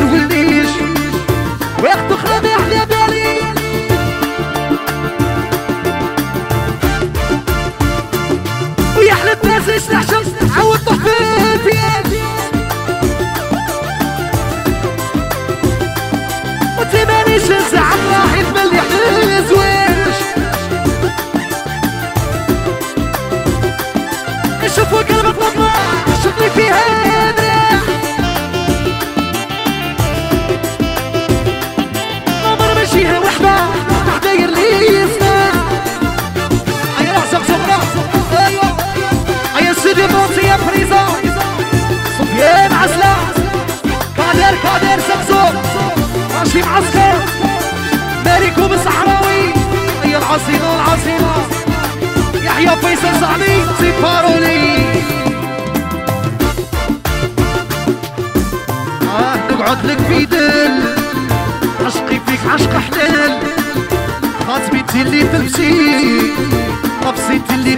with it. قادر سمسوم ماشي معسكر مالكم الصحراوي هي العاصمة العاصمة يحيى فيصل صاحبي سيبارولي آه نقعد لك في دل. عشقي فيك عشق حلال خاطبي اللي تمشي نفسي اللي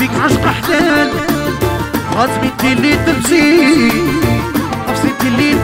فيك عشق حلال انت اللي تمشي. نفسي انت اللي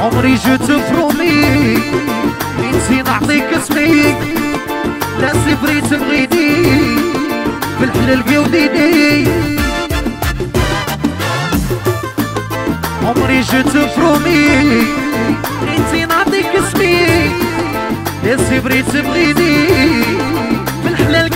عمري جيت برومي انتي نعطيك اسمي لا سفري تبغيني في الحلال بيوديني عمري جيت برومي انتي نعطيك اسمي لا سفري تبغيني في الحلال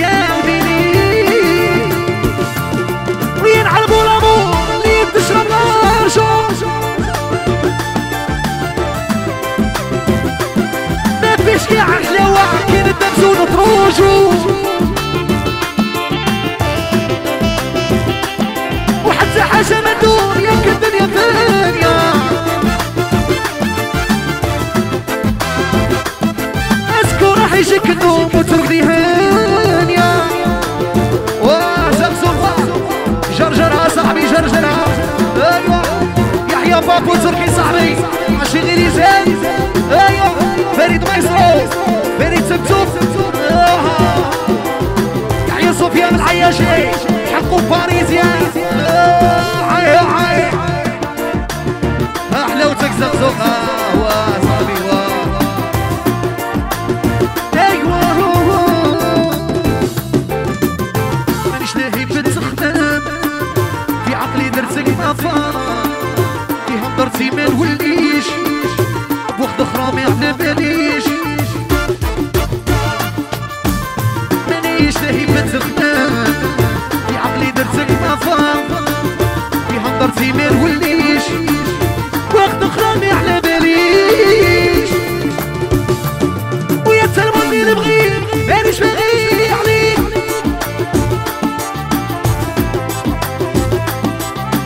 سفيان العياشي حقه باريزيان آه، عاي عاي زقزق آه، واه صاحبي واه أيوه مانيش لاهي بتخدم في عقلي درتك درتي ما نوليش. على باليش. نفارة فيها درتي ما نوليش بوحدة أخرى ما على باليش. ويا تلموني نبغي مانيش باغي عليك.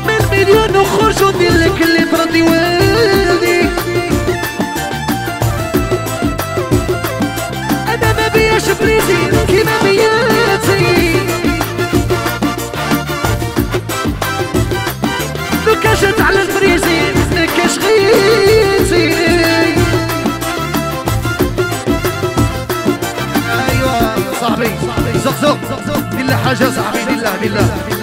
من مليون نخرج وندير لك اللي حاجة صاحبي. بالله بالله.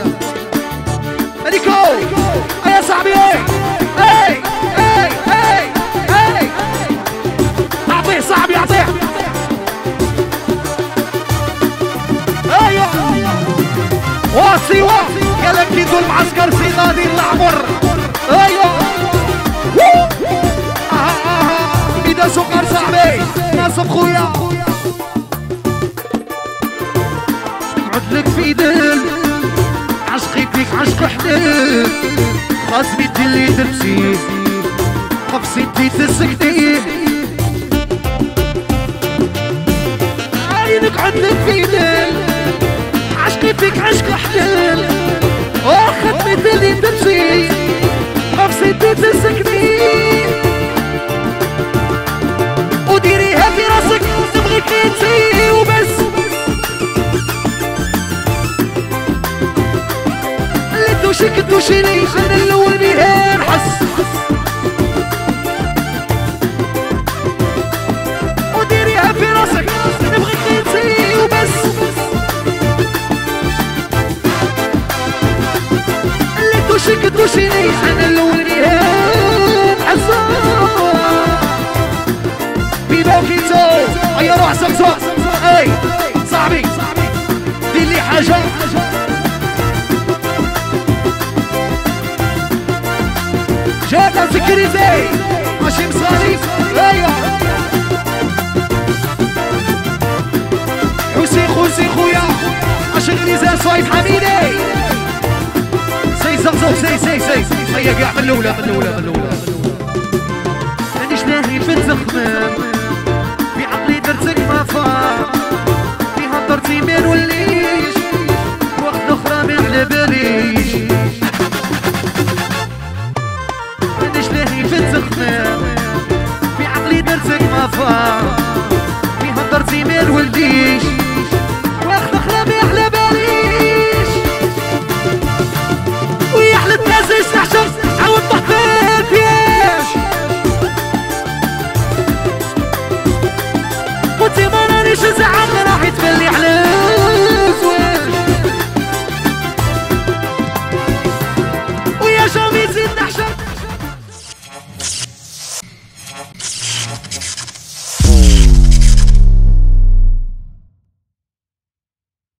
عشق خاصمي انت اللي درتي نفسي انت تسكتي عينك عندك في عشقي فيك عشق حلال وشكت وشنيش أنا الأول بيها نحس وديريها في راسك. نبغيك تنسي وبس. اللي وشكت وشنيش أنا الأول بيها نحس بباكي تو عيا روح سمسم أي صاحبي. دير لي حاجة. أيوه خويا. عشان غريزة صايف حميدي سي زغزغ سي سي سي هيا كاع من الأولى من الأولى من الأولى. مانيش في الزخمام بعقلي ما فار في هضرتي ما نولي.